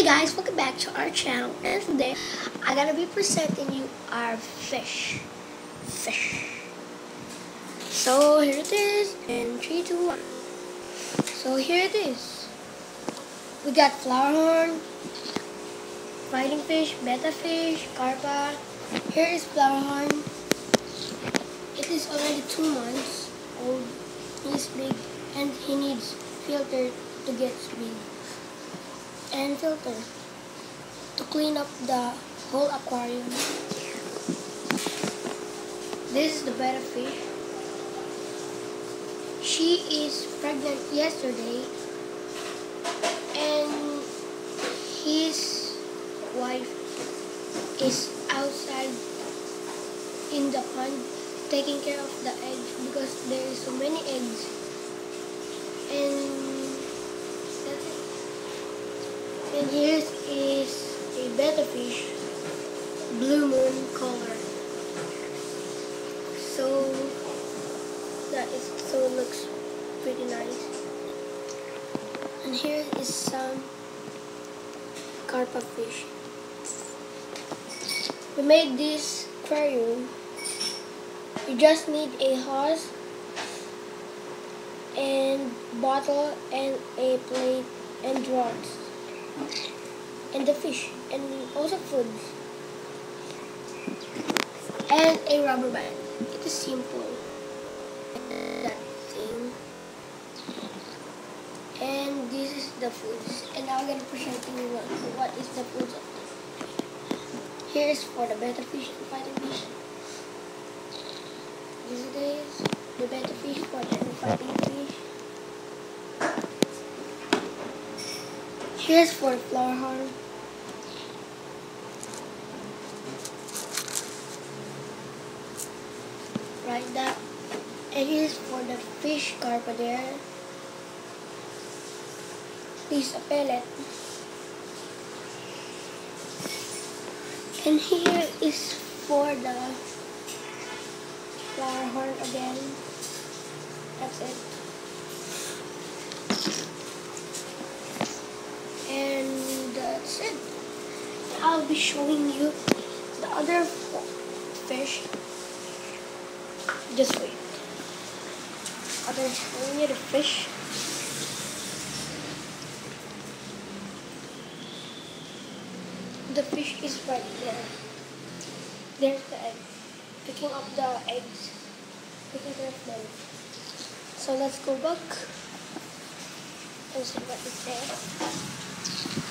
Hey guys, welcome back to our channel and today I'm gonna be presenting you our fish. Fish. So here it is in 3, 2, 1. So here it is. We got flower horn, fighting fish, betta fish, carpa. Here is flower horn. It is already 2 months old. He's big and he needs filter to get big and filter to clean up the whole aquarium. This is the betta fish. She is pregnant yesterday and his wife is outside in the pond taking care of the eggs because there is so many eggs and and here is a betta fish, blue moon color. So that is so it looks pretty nice. And here is some carpa fish. We made this aquarium. You just need a hose and bottle and a plate and drawers and the fish and also food. And a rubber band. It is simple that thing. And this is the foods and now I'm gonna present to you what, is the foods of this here is for the betta fish and fighting fish. This is the betta fish for the fighting fish Here's for flower horn. Right that. And here's for the fish there. Piece of pellet. And here is for the flower horn again. That's it. and that's it. I'll be showing you the other fish. Just wait. I'll showing you the fish. The fish is right there. There's the egg. Picking up the eggs. Picking of them. So let's go back and see what is there.